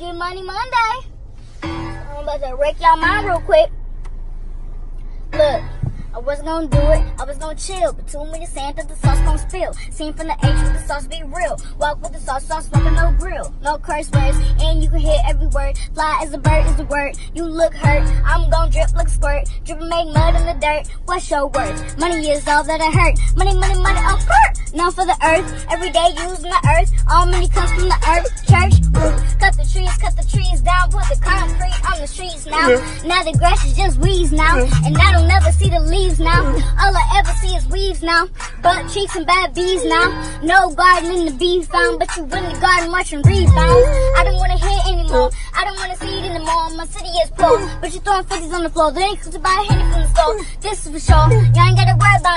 Money Monday. I'm about to wreck y'all mind real quick. Look. I wasn't gonna do it, I was gonna chill. But too many sand that the sauce gon' spill. Seen from the H with the sauce be real. Walk with the sauce, sauce smoking no grill. No curse words, and you can hear every word. Fly as a bird is the word. You look hurt, I'm gon' drip like squirt. Drip and make mud in the dirt. What's your worth? Money is all that I hurt. Money, money, money, oh, perk. Now for the earth, every day using the earth. All money comes streets now. Now the grass is just weeds now. And I don't never see the leaves now. All I ever see is weeds now. Butt cheeks and bad bees now. No garden in the bee found, but you in the garden watching rebound. I don't wanna hear anymore. I don't wanna see it anymore. My city is poor, but you throwing fifties on the floor. They ain't to buy a henny from the store. This is for sure. Y'all ain't gotta worry about